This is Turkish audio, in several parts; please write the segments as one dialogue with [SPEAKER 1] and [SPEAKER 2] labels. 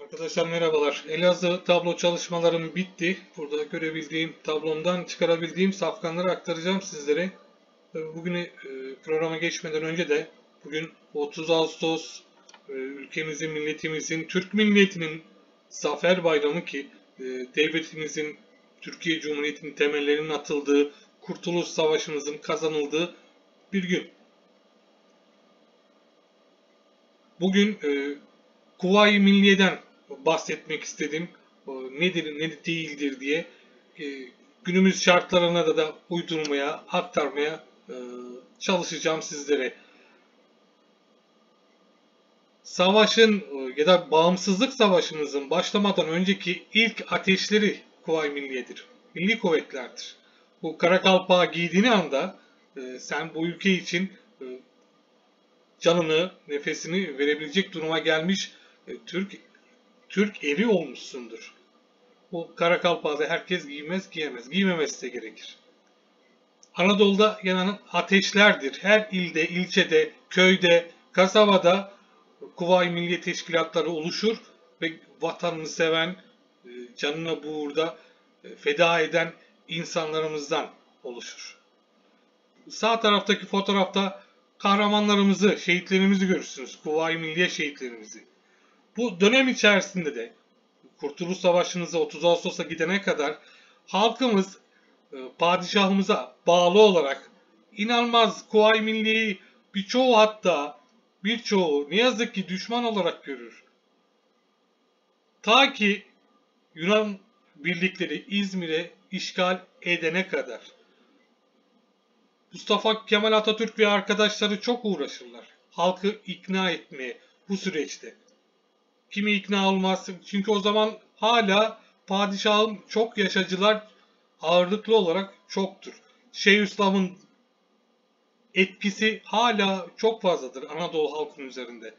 [SPEAKER 1] Arkadaşlar merhabalar. Elazığ tablo çalışmalarım bitti. Burada görebildiğim tablomdan çıkarabildiğim safkanları aktaracağım sizlere. Bugün e, programa geçmeden önce de bugün 30 Ağustos e, ülkemizin, milletimizin, Türk milletinin zafer bayramı ki e, devletimizin, Türkiye Cumhuriyeti'nin temellerinin atıldığı, Kurtuluş Savaşımızın kazanıldığı bir gün. Bugün Kuvayi Milliye'den bahsetmek istedim. O Nedir, ne değildir diye. E, günümüz şartlarına da, da uydurmaya, aktarmaya e, çalışacağım sizlere. Savaşın e, ya da bağımsızlık savaşımızın başlamadan önceki ilk ateşleri Kuvayi Milliye'dir. Milli kuvvetlerdir. Bu kara kalpağı giydiğini anda e, sen bu ülke için canını, nefesini verebilecek duruma gelmiş e, Türk Türk eri olmuşsundur. Bu kara kalpağı herkes giymez, giyemez. Giymemesi de gerekir. Anadolu'da yanan ateşlerdir. Her ilde, ilçede, köyde, kasabada Kuvayi Milliye Teşkilatları oluşur ve vatanını seven, e, canına bu uğurda e, feda eden insanlarımızdan oluşur. Sağ taraftaki fotoğrafta kahramanlarımızı, şehitlerimizi görürsünüz. Kuvayi Milliye şehitlerimizi. Bu dönem içerisinde de Kurtuluş Savaşı'nıza 30 Ağustos'a gidene kadar halkımız e, padişahımıza bağlı olarak inanmaz Kuvayi Milliye'yi birçoğu hatta birçoğu ne yazık ki düşman olarak görür. Ta ki Yunan birlikleri İzmir'e işgal edene kadar. Mustafa Kemal Atatürk ve arkadaşları çok uğraşırlar. Halkı ikna etmeye bu süreçte. Kimi ikna olmaz? Çünkü o zaman hala padişahın çok yaşacılar ağırlıklı olarak çoktur. Şeyhülislam'ın etkisi hala çok fazladır Anadolu halkının üzerinde.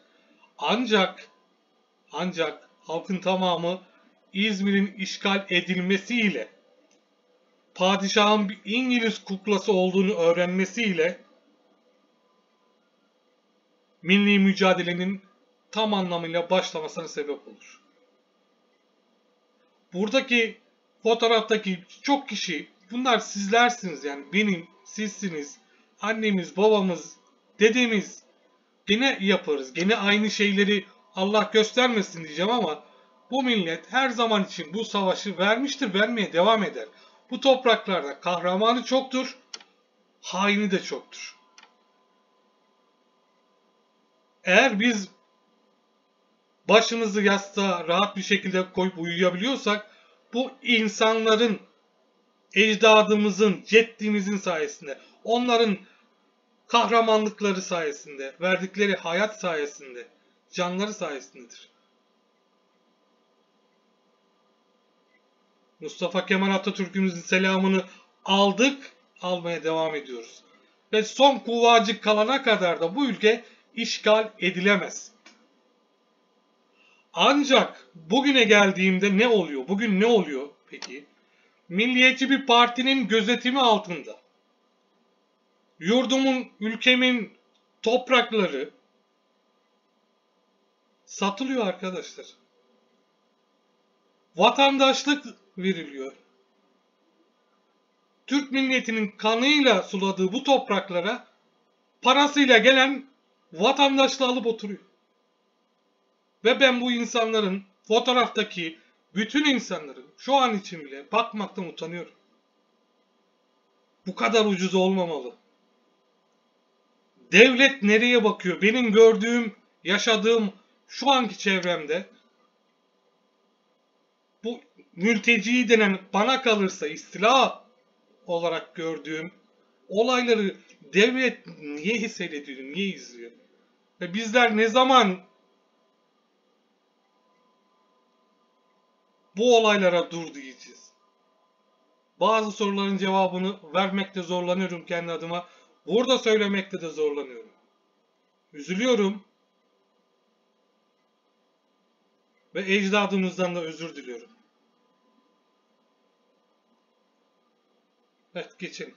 [SPEAKER 1] Ancak ancak halkın tamamı İzmir'in işgal edilmesiyle padişahın bir İngiliz kuklası olduğunu öğrenmesiyle milli mücadelenin tam anlamıyla başlamasına sebep olur. Buradaki fotoğraftaki çok kişi bunlar sizlersiniz yani benim, sizsiniz, annemiz, babamız, dedemiz. Gene yaparız. Gene aynı şeyleri Allah göstermesin diyeceğim ama bu millet her zaman için bu savaşı vermiştir, vermeye devam eder. Bu topraklarda kahramanı çoktur, haini de çoktur. Eğer biz başımızı yastığa rahat bir şekilde koyup uyuyabiliyorsak bu insanların ecdadımızın, ceddimizin sayesinde, onların kahramanlıkları sayesinde, verdikleri hayat sayesinde, canları sayesindedir. Mustafa Kemal Atatürk'ümüzün selamını aldık, almaya devam ediyoruz. Ve son kuvvacık kalana kadar da bu ülke işgal edilemez. Ancak bugüne geldiğimde ne oluyor? Bugün ne oluyor peki? Milliyetçi bir partinin gözetimi altında. Yurdumun, ülkemin toprakları satılıyor arkadaşlar. Vatandaşlık veriliyor. Türk milletinin kanıyla suladığı bu topraklara parasıyla gelen vatandaşlığı alıp oturuyor. Ve ben bu insanların fotoğraftaki bütün insanların şu an için bile bakmaktan utanıyorum. Bu kadar ucuz olmamalı. Devlet nereye bakıyor? Benim gördüğüm, yaşadığım şu anki çevremde bu mülteci denen bana kalırsa istila olarak gördüğüm olayları devlet niye hissediyor, niye izliyor? Ve bizler ne zaman bu olaylara dur diyeceğiz. Bazı soruların cevabını vermekte zorlanıyorum kendi adıma. Burada söylemekte de zorlanıyorum. Üzülüyorum. Ve ecdadımızdan da özür diliyorum. Evet geçelim.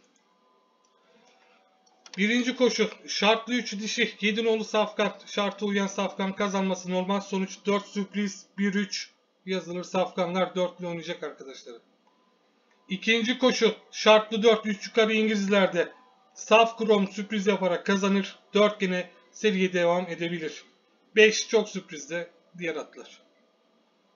[SPEAKER 1] Birinci koşu şartlı 3 dişi 7 nolu safkan şartı uyan safkan kazanması normal sonuç 4 sürpriz 1-3 yazılır safkanlar 4 ile oynayacak arkadaşlar. İkinci koşu şartlı 4 3 yukarı İngilizlerde saf krom sürpriz yaparak kazanır 4 gene seriye devam edebilir. 5 çok sürprizde diğer atlar.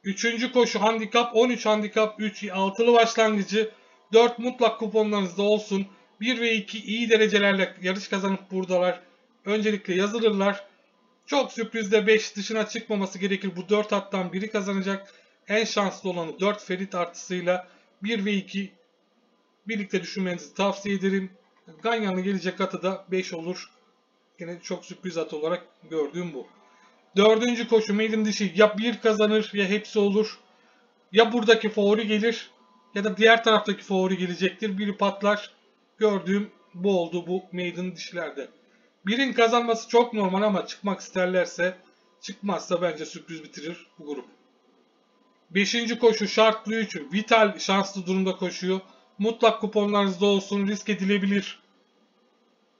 [SPEAKER 1] Üçüncü koşu handikap 13 handikap 3 altılı başlangıcı 4 mutlak kuponlarınızda olsun. 1 ve 2 iyi derecelerle yarış kazanıp buradalar. Öncelikle yazılırlar. Çok sürprizde 5 dışına çıkmaması gerekir. Bu 4 attan biri kazanacak. En şanslı olanı 4 Ferit artısıyla 1 ve 2 birlikte düşünmenizi tavsiye ederim. Ganyan'la gelecek atı da 5 olur. Yine çok sürpriz at olarak gördüğüm bu. Dördüncü koşu maiden dişi ya bir kazanır ya hepsi olur. Ya buradaki favori gelir ya da diğer taraftaki favori gelecektir. Biri patlar. Gördüğüm bu oldu bu maiden dişilerde. Birin kazanması çok normal ama çıkmak isterlerse çıkmazsa bence sürpriz bitirir bu grup. Beşinci koşu şartlı 3. Vital şanslı durumda koşuyor. Mutlak kuponlarınızda olsun risk edilebilir.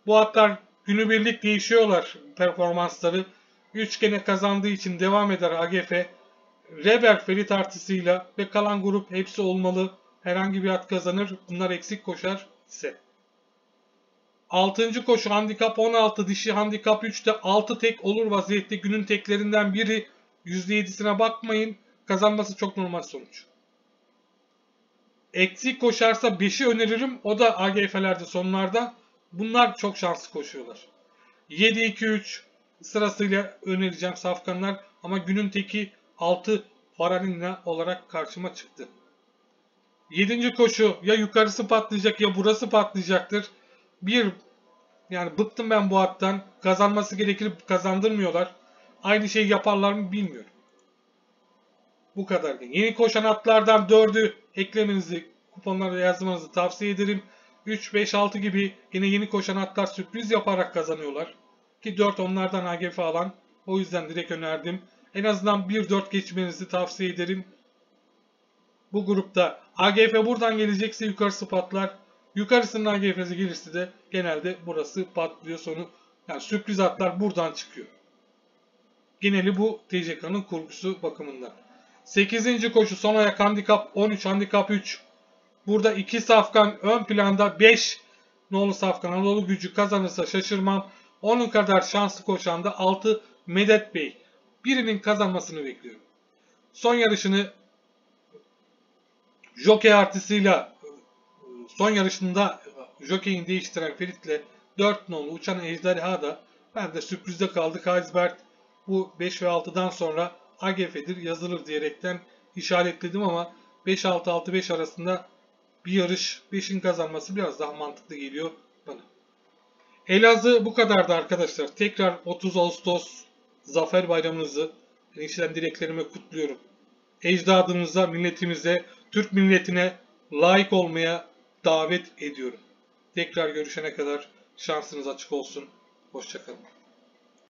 [SPEAKER 1] Bu atlar günübirlik değişiyorlar performansları. Üçgene kazandığı için devam eder AGF. Reber Ferit artısıyla ve kalan grup hepsi olmalı. Herhangi bir at kazanır. Bunlar eksik koşar ise. 6. koşu handikap 16 dişi handikap 3'te 6 tek olur vaziyette günün teklerinden biri %7'sine bakmayın. Kazanması çok normal sonuç. Eksik koşarsa 5'i öneririm. O da AGF'lerde sonlarda. Bunlar çok şanslı koşuyorlar. 7-2-3 sırasıyla önereceğim safkanlar ama günün teki 6 Faranina olarak karşıma çıktı. 7. koşu ya yukarısı patlayacak ya burası patlayacaktır. Bir yani bıktım ben bu attan. Kazanması gerekir kazandırmıyorlar. Aynı şeyi yaparlar mı bilmiyorum. Bu kadar. Yeni koşan atlardan 4'ü eklemenizi kuponlara yazmanızı tavsiye ederim. 3, 5, 6 gibi yine yeni koşan atlar sürpriz yaparak kazanıyorlar. Ki 4 onlardan AGF alan. O yüzden direkt önerdim. En azından 1-4 geçmenizi tavsiye ederim. Bu grupta AGF buradan gelecekse yukarısı patlar. Yukarısının AGF'si gelirse de genelde burası patlıyor sonu. Yani sürpriz atlar buradan çıkıyor. Geneli bu TCK'nın kurgusu bakımından. 8. koşu son ayak handikap 13 handikap 3. Burada 2 safkan ön planda 5 nolu safkan Anadolu gücü kazanırsa şaşırmam. Onun kadar şanslı koşan da 6 Medet Bey. Birinin kazanmasını bekliyorum. Son yarışını Jockey artısıyla son yarışında Jockey'ini değiştiren Ferit'le 4 nolu uçan ejderha da ben de sürprizde kaldı. Kaisbert bu 5 ve 6'dan sonra AGF'dir yazılır diyerekten işaretledim ama 5-6-6-5 arasında bir yarış 5'in kazanması biraz daha mantıklı geliyor bana. Elazığ bu kadardı arkadaşlar. Tekrar 30 Ağustos Zafer Bayramınızı enişten dileklerime kutluyorum. Ecdadımıza, milletimize, Türk milletine layık olmaya davet ediyorum. Tekrar görüşene kadar şansınız açık olsun. Hoşçakalın.